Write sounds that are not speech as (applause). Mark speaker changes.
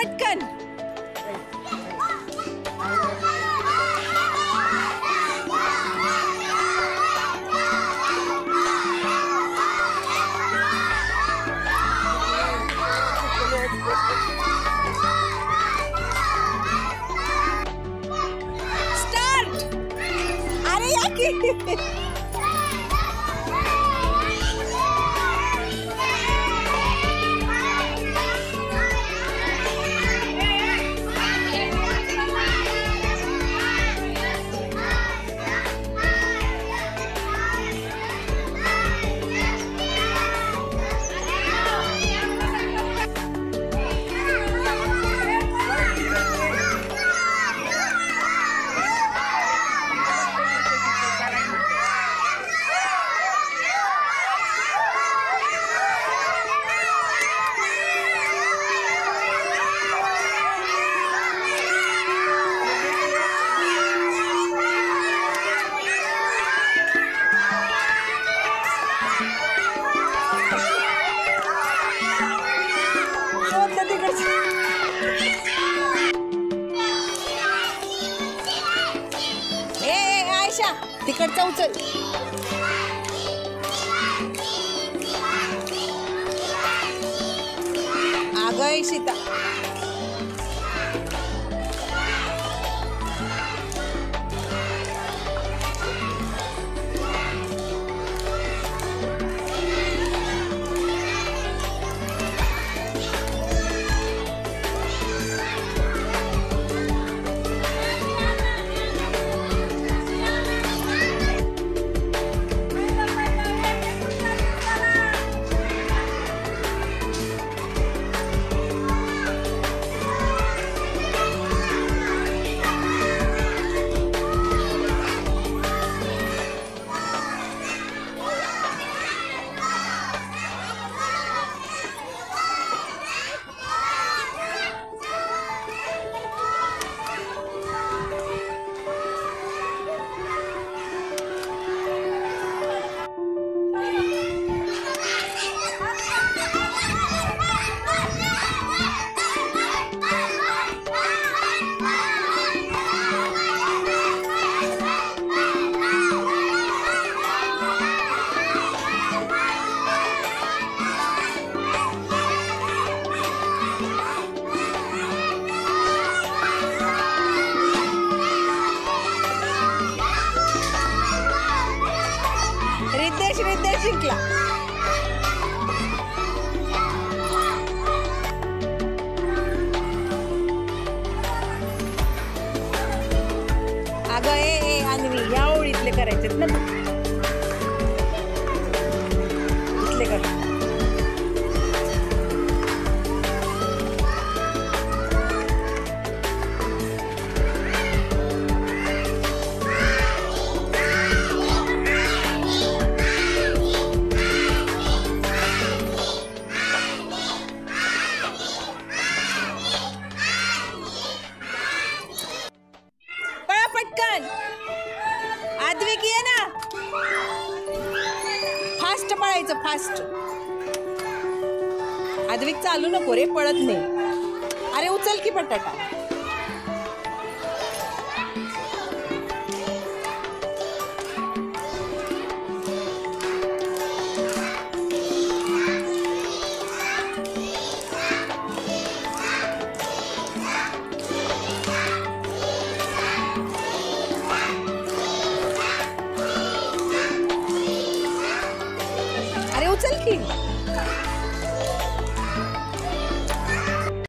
Speaker 1: पटकन। स्टार्ट अरे (laughs) तिकडचा उचल. अगं सीता आद्विक चालू नको रे पळत नाही. अरे उचल की बटाटा.